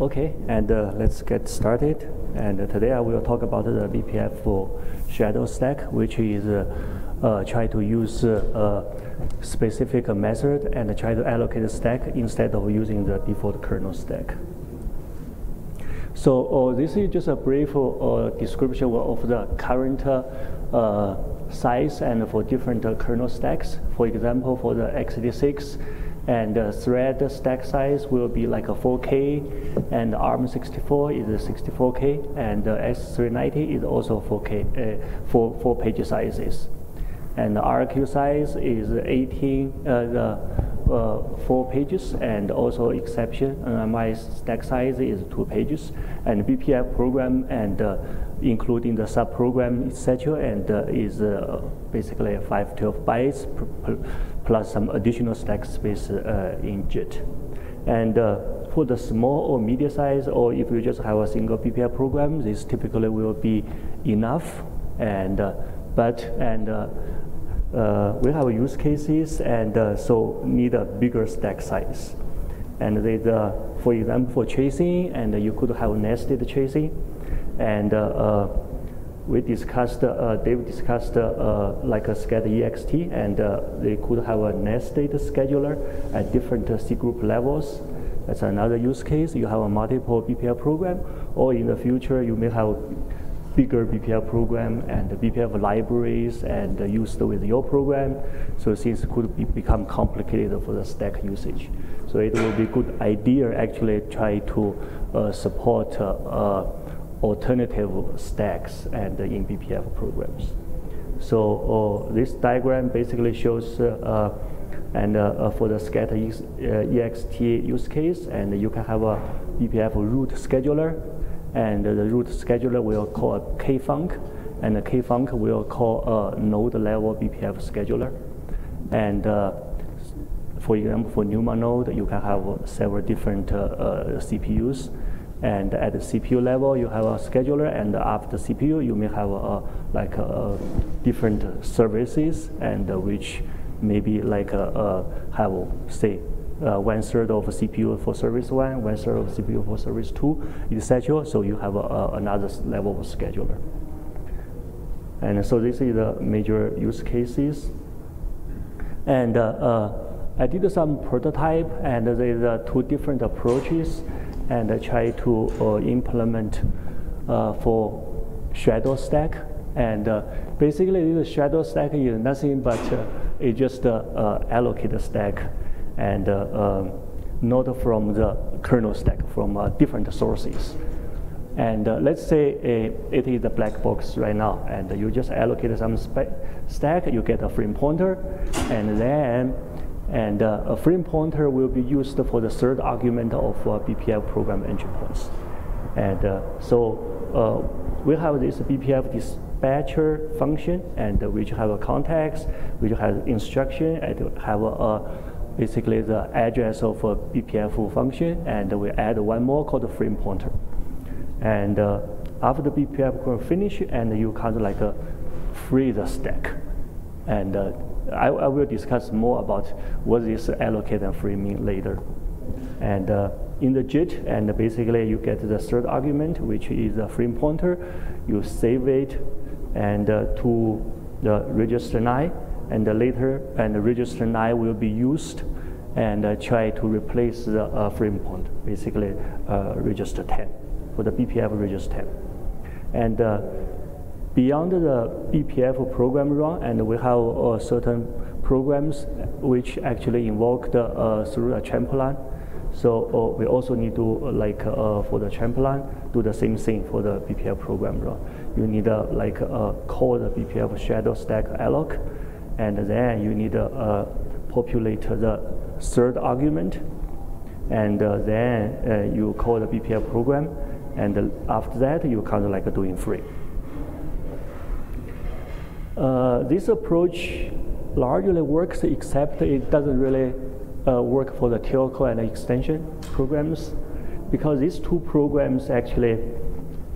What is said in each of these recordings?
Okay, and uh, let's get started. And uh, today I will talk about the BPF for shadow stack, which is uh, uh try to use uh, a specific method and try to allocate the stack instead of using the default kernel stack. So uh, this is just a brief description of the current size and for different kernel stacks. For example, for the x86, and the thread stack size will be like a 4K, and ARM64 is 64K, and the S390 is also 4K, uh, four, four page sizes. And the RQ size is 18, uh, the uh, four pages, and also exception. Uh, my stack size is two pages, and BPF program and uh, including the subprogram, etc., and uh, is uh, basically 512 bytes plus some additional stack space uh, in JIT. And uh, for the small or medium size, or if you just have a single BPF program, this typically will be enough. And uh, but and we have use cases, and so need a bigger stack size. And uh, for example, for tracing, and you could have nested tracing, and uh, we discussed, uh, Dave discussed uh, like a sched_ext, and uh, they could have a nest nested scheduler at different uh, cgroup levels. That's another use case. You have a multiple BPF program, or in the future, you may have bigger BPF program and BPF libraries and uh, used with your program. So things could be, become complicated for the stack usage. So it will be a good idea actually try to uh, support uh, alternative stacks and in BPF programs. So uh, this diagram basically shows uh, and uh, for the SCAD EXT use case, and you can have a BPF root scheduler, and the root scheduler will call a kfunc, and the kfunc will call a node level BPF scheduler. And uh, for example, for NUMA node, you can have several different uh, uh, CPUs. And at the CPU level, you have a scheduler, and after CPU, you may have a, like a, different services, and which maybe like a, have say uh, one third of CPU for service one, one third of CPU for service two, etc. So you have a, another level of scheduler. And so this is the major use cases. And uh, uh, I did some prototype, and there's uh, two different approaches and try to uh, implement uh, for shadow stack. And uh, basically, this shadow stack is nothing but it just allocate the stack and um, not from the kernel stack, from different sources. And uh, let's say it is a black box right now, and you just allocate some stack, you get a frame pointer, and then and uh, a frame pointer will be used for the third argument of uh, BPF program entry points. And uh, so uh, we have this BPF dispatcher function, and which have a context, which has instruction, and have a, basically the address of a BPF function, and we add one more called frame pointer. And uh, after the BPF finish, and you kind of like free the stack. And uh, I, I, will discuss more about what this allocate and free mean later. And uh, in the JIT, and basically you get the third argument, which is a frame pointer. You save it and uh, to the register 9, and later, and the register 9 will be used and uh, try to replace the uh, frame point, basically uh, register 10 for the BPF register 10. And Beyond the BPF program run, and we have uh, certain programs which actually invoke the, uh, through a trampoline. So uh, we also need to, uh, like uh, for the trampoline, do the same thing for the BPF program run. You need to like call the BPF shadow stack alloc, and then you need to populate the third argument, and then you call the BPF program, and after that you kind of like doing free. Uh, this approach largely works except it doesn't really uh, work for the tail call and extension programs because these two programs actually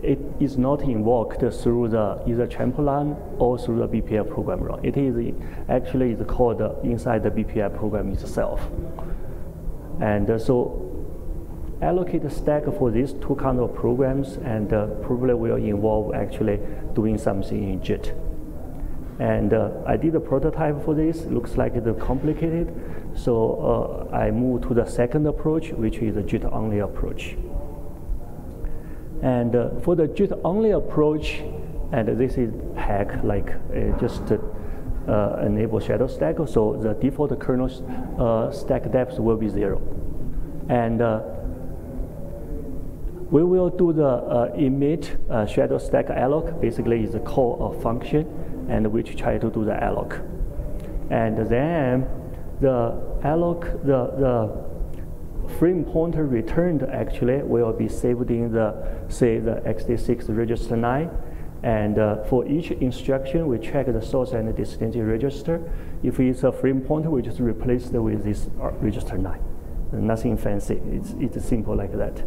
it is not invoked through the either trampoline or through the BPF program. It is actually is called inside the BPF program itself. And uh, so allocate the stack for these two kind of programs and uh, probably will involve actually doing something in JIT. And uh, I did a prototype for this. Looks like it's complicated. So uh, I moved to the second approach, which is the JIT only approach. And uh, for the JIT only approach, and this is hack, like uh, just uh, enable shadow stack. So the default kernel uh, stack depth will be zero. And we will do the uh, emit uh, shadow stack alloc. Basically, is a call of function, and which try to do the alloc. And then the alloc, the, the frame pointer returned actually will be saved in the, say, the x86 register 9. And uh, for each instruction, we check the source and the destination register. If it's a frame pointer, we just replace it with this uh, register 9. Nothing fancy, it's, it's simple like that.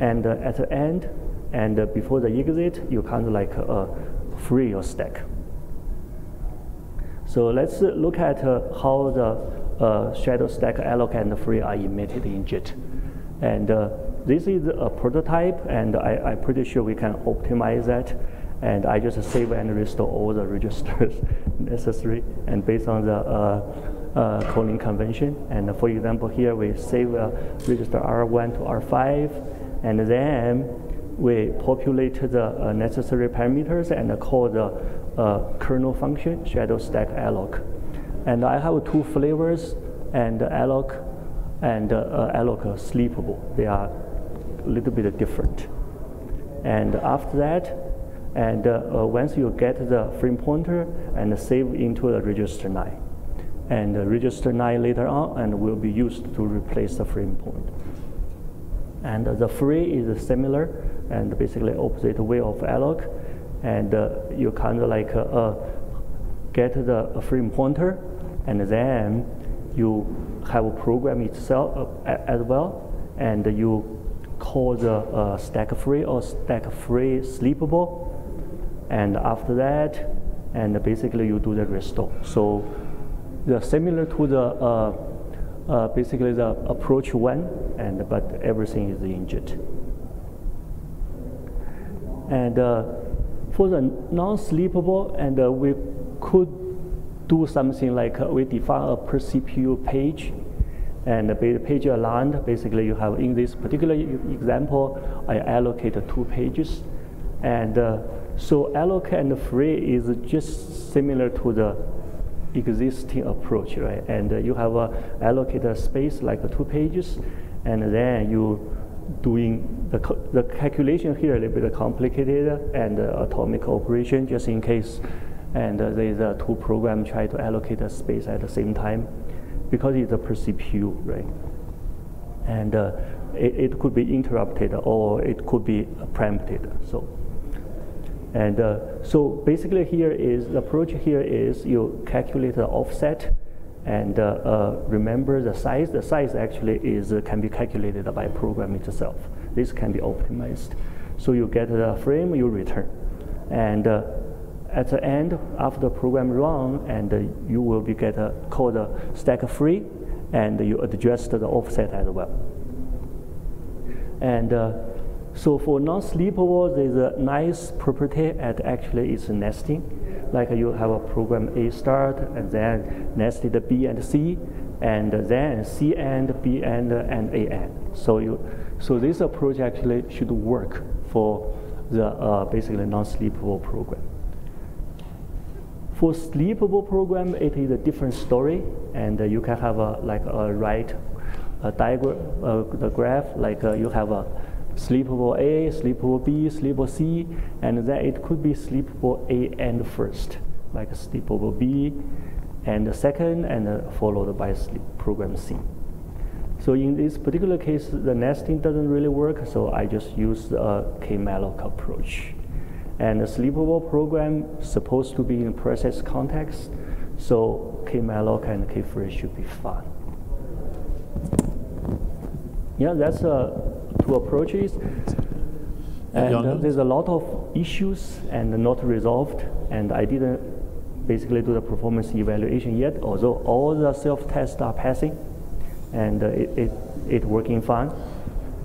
And uh, at the end, and uh, before the exit, you kind of like uh, free your stack. So let's look at how the shadow stack alloc and free are emitted in JIT. And this is a prototype, and I, am pretty sure we can optimize that. And I just save and restore all the registers necessary, and based on the uh, uh, calling convention. And for example, here we save uh, register R1 to R5, and then we populate the uh, necessary parameters and call the uh, kernel function shadow stack alloc. And I have two flavors and alloc and uh, alloc sleepable. They are a little bit different. And after that, and uh, uh, once you get the frame pointer and save into the register 9. And register 9 later on and will be used to replace the frame pointer. And the free is similar and basically opposite way of alloc. And uh, you kind of like get the frame pointer and then you have a program itself uh, as well. And you call the uh, stack free or stack free sleepable. And after that, and basically you do the restore. So the similar to the uh, basically the approach one, and but everything is in. And uh, for the non-sleepable, and uh, we could do something like uh, we define a per CPU page, and the page aligned. Basically, you have in this particular example, I allocate two pages, and uh, so allocate and free is just similar to the existing approach, right? And uh, you have allocate a space like two pages, and then you doing the, the calculation here a little bit complicated and uh, atomic operation just in case. And uh, there's a two program try to allocate the space at the same time because it's a per CPU, right? And uh, it, it could be interrupted or it could be preempted. So and uh, so basically here is, the approach here is you calculate the offset and uh, uh, remember the size. The size actually is uh, can be calculated by program itself. This can be optimized. So you get the frame, you return. And uh, at the end, after the program run, and uh, you will be get a called stack free, and you adjust the offset as well. And so for non-sleepable, there's a nice property and actually it's nesting. Like you have a program A start and then nested B and C and then C and B and and A end. So you so this approach actually should work for the uh, basically non-sleepable program. For sleepable program, it is a different story, and uh, you can have a like a right a diagram, uh, the graph like uh, you have a sleepable A, sleepable B, sleepable C, and then it could be sleepable A and first, like sleepable B and the second, and followed by sleep program C. So in this particular case, the nesting doesn't really work, so I just use a kmalloc approach. And the sleepable program supposed to be in process context, so kmalloc and kfree should be fine. Yeah, that's a two approaches. And uh, there's a lot of issues and not resolved. And I didn't basically do the performance evaluation yet, although all the self-tests are passing and uh, it, it, it working fine.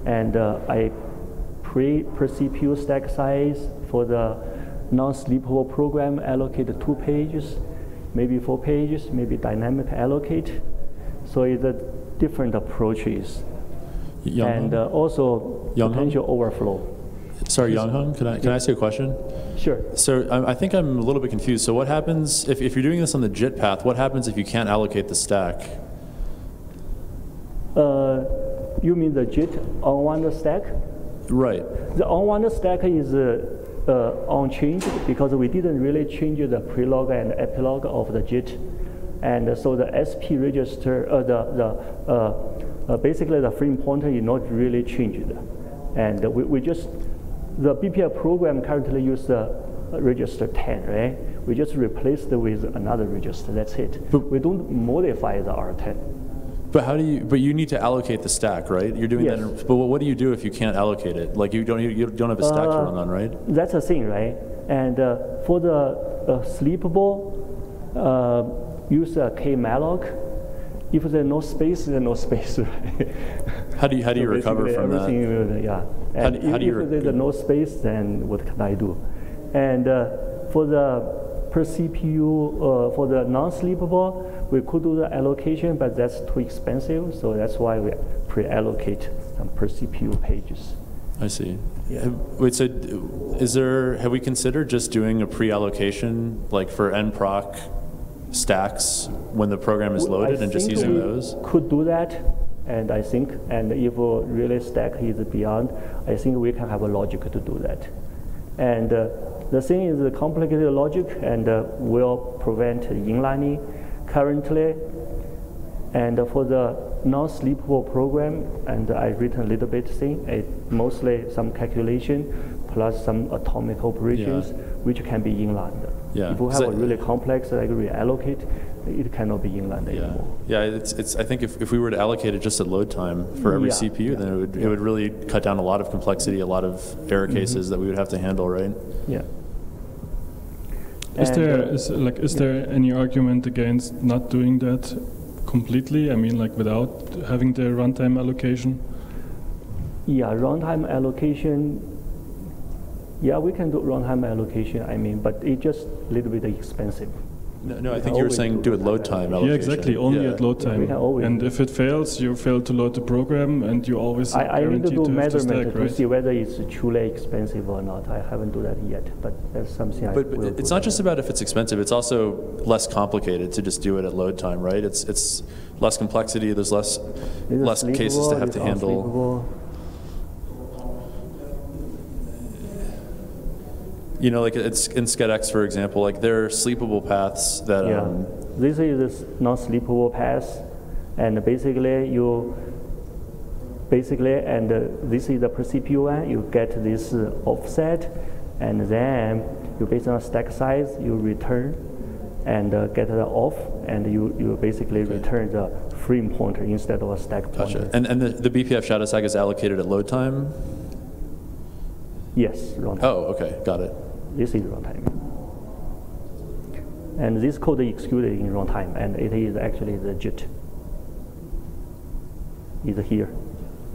and uh, I pre per CPU stack size for the non-sleepable program allocate two pages, maybe four pages, maybe dynamic allocate. So it's a different approaches. Young and uh, also Young potential overflow. Sorry, Yonghong, can I, can I ask you a question? Sure. So I, I think I'm a little bit confused. So what happens, if, if you're doing this on the JIT path, what happens if you can't allocate the stack? Uh, you mean the JIT on one stack? Right. The on one stack is uh, uh, unchanged because we didn't really change the prologue and epilogue of the JIT. And so the SP register, uh, the, the, uh, uh, basically the frame pointer is not really changed. And we, we just, the BPF program currently uses the register 10, right? We just replaced it with another register, that's it. But- we don't modify the R10. But how do you, but you need to allocate the stack, right? You're doing that, Yes. in, but what do you do if you can't allocate it? Like you don't, you don't have a stack to Uh, run on, right? That's the thing, right? And uh, for the uh, sleepable, uh, use a kmalloc. If there's no space, there's no space, right? How do you, how do you So recover from that? everything will- yeah. How And do- how if, do you if there's no space, then what can I do? And uh, for the per CPU, uh, for the non-sleepable, we could do the allocation, but that's too expensive, so that's why we pre-allocate some per CPU pages. I see. Yeah. Wait, so is there, have we considered just doing a pre-allocation, like for nproc stacks when the program is I loaded and just using we those? Could do that, and I think, and if really stack is beyond, I think we can have a logic to do that. And uh, the thing is the complicated logic and uh, will prevent inlining currently. And for the non-sleepable program, and I written a little bit thing, it mostly some calculation plus some atomic operations, which can be inlined. Yeah. If we have a really complex like reallocate, it cannot be inlined Yeah, anymore. yeah. It's, it's. I think if, if we were to allocate it just at load time for every Yeah, CPU, yeah, then it would it would really cut down a lot of complexity, a lot of error Mm-hmm. cases that we would have to handle, right? Yeah. Is And, there uh, is like is there any argument against not doing that completely? I mean, like without having the runtime allocation. Yeah, runtime allocation. Yeah, we can do runtime allocation. I mean, but it's just a little bit expensive. No, no I think you were saying do do it load time allocation. Yeah, exactly. Only Yeah. at load Yeah, we time. can always and if it fails, you fail to load the program, and you always I, I need to do have the measurement stack, to see whether it's truly expensive or not. I haven't do that yet, but that's something I But, will but it's not just about if it's expensive. It's also less complicated to just do it at load time, right? It's it's less complexity. There's less Is less cases to have to it handle. You know, like it's in sched_ext, for example, like there are sleepable paths that. Yeah, Um, this is a s- non-sleepable path, and basically you basically and uh, this is the per CPU one. You get this uh, offset, and then you based on stack size you return and uh, get the off, and you you basically return the frame pointer instead of a stack pointer. gotcha. And and the, the BPF shadow stack is allocated at load time. yes, runtime. Oh, okay, got it. This is runtime. And this code is executed in runtime, and it is actually the JIT. Is here.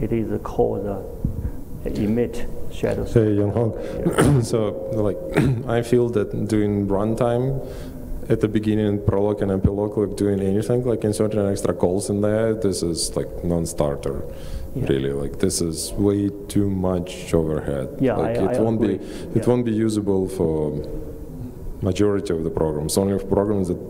It is called the emit shadow. Hey, Young Hong. so, like, I feel that doing runtime at the beginning, prologue and epilogue, like doing anything, like inserting extra calls in there, this is like non-starter. Yeah. Really, like this is way too much overhead. Yeah, like I- it I won't be, agree. it Yeah. won't be usable for majority of the programs. Only for programs that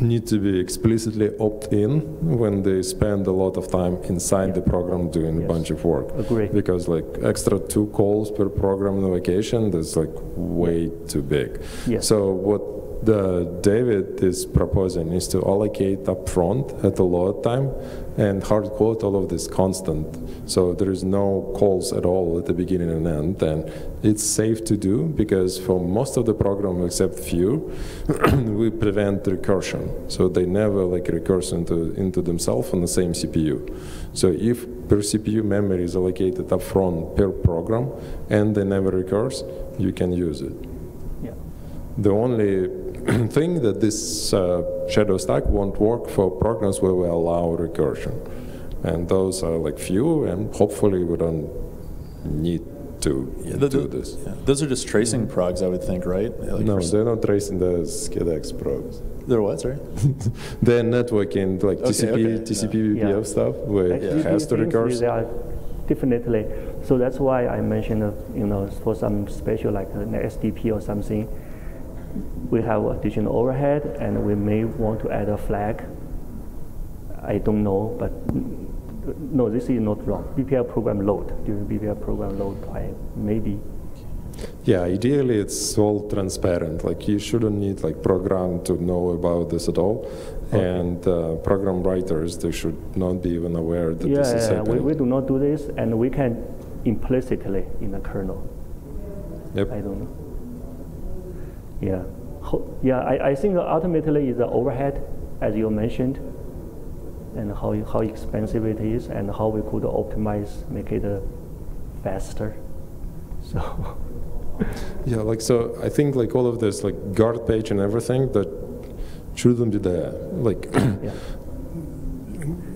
need to be explicitly opt-in when they spend a lot of time inside the program doing a bunch of work Agree. because like extra two calls per program notification that's like way too big Yes. so what the david is proposing is to allocate upfront at the load time and hard code all of this constant so there is no calls at all at the beginning and end and it's safe to do because for most of the program except few we prevent recursion so they never like recurse into, into themselves on the same cpu so if per CPU memory is allocated upfront per program and they never recurs, you can use it. Yeah. The only thing that this uh, shadow stack won't work for programs where we allow recursion. and those are like few, and hopefully we don't need to The- do this. yeah. Those are just tracing progs, I would think, right? Like No, they're not tracing the sched_ext probes. they're what? Sorry. They're networking like Okay, TCP, okay, TCP yeah. BPF stuff where Actually, it has these to things, recurse. They are definitely. So that's why I mentioned, uh, you know, for some special like an XDP or something, we have additional overhead and we may want to add a flag. I don't know, but no, this is not wrong. BPF program load during BPF program load, I maybe. Yeah, ideally it's all transparent. Like you shouldn't need like program to know about this at all, and uh, program writers they should not be even aware that yeah, this is happening. yeah, we, we do not do this, and we can implicitly in the kernel. Yep. I don't know. Yeah, Ho- yeah. I, I think ultimately is the overhead, as you mentioned, and how how expensive it is, and how we could optimize, make it uh, faster. So Yeah, like so I think like all of this like guard page and everything that shouldn't be there. Like yeah,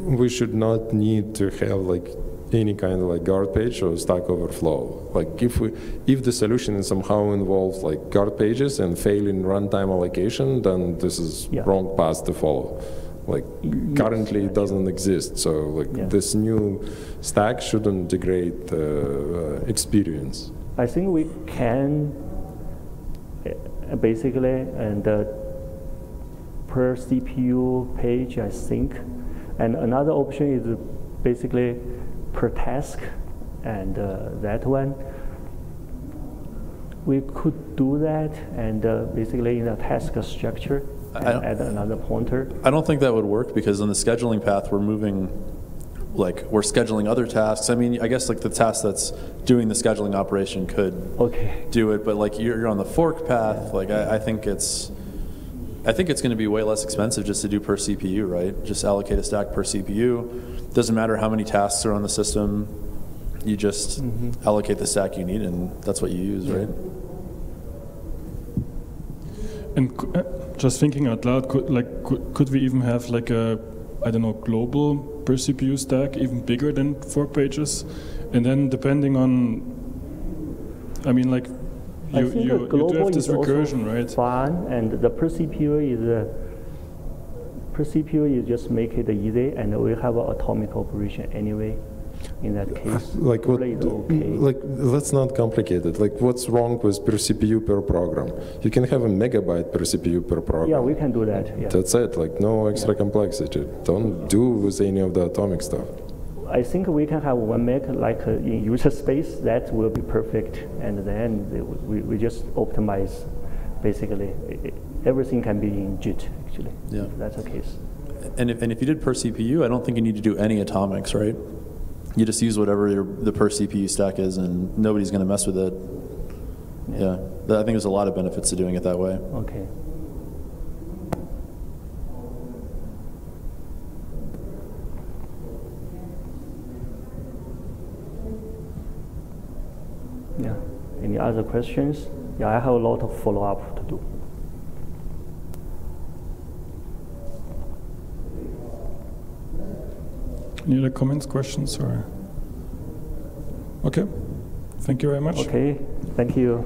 we should not need to have like any kind of like guard page or stack overflow. Like if we if the solution somehow involves like guard pages and failing runtime allocation, then this is Yeah. wrong path to follow. Like Yes, currently it doesn't exist, so like this new stack shouldn't degrade uh, uh, experience. I think we can uh, basically and uh, per CPU page, I think, and another option is basically per task, and uh, that one we could do that, and uh, basically in a task structure, I and don't- add another pointer. I don't think that would work because on the scheduling path, we're moving, like, we're scheduling other tasks. I mean, I guess like the task that's doing the scheduling operation could Okay. do it, but like you're, you're on the fork path, like I, I think it's, I think it's going to be way less expensive just to do per CPU, right? Just allocate a stack per CPU. Doesn't matter how many tasks are on the system. You just allocate the stack you need, and that's what you use, right? And uh, just thinking out loud, could like could, could we even have like a I don't know global per CPU stack even bigger than four pages, and then depending on, I mean like I you think you, a you do global have this is also recursion, right? Fun, and the per CPU is uh, per CPU is just make it easy, and we have an atomic operation anyway. In that case, Like what? okay. Like let's not complicate it. Like what's wrong with per CPU per program? You can have a megabyte per CPU per program. yeah, we can do that. Yeah. That's it. Like no extra complexity. Don't do with any of the atomic stuff. I think we can have one meg like uh, in user space. That will be perfect, and then the- we, we just optimize. Basically, I- I- everything can be in JIT actually. Yeah. if that's the case. And if, and if you did per CPU, I don't think you need to do any atomics, right? You just use whatever your, the per CPU stack is, and nobody's going to mess with it. Yeah, Th- I think there's a lot of benefits to doing it that way. Okay. Yeah. Any other questions? Yeah, I have a lot of follow-up to do. Any other comments, questions, or? Okay, thank you very much. Okay. Thank you.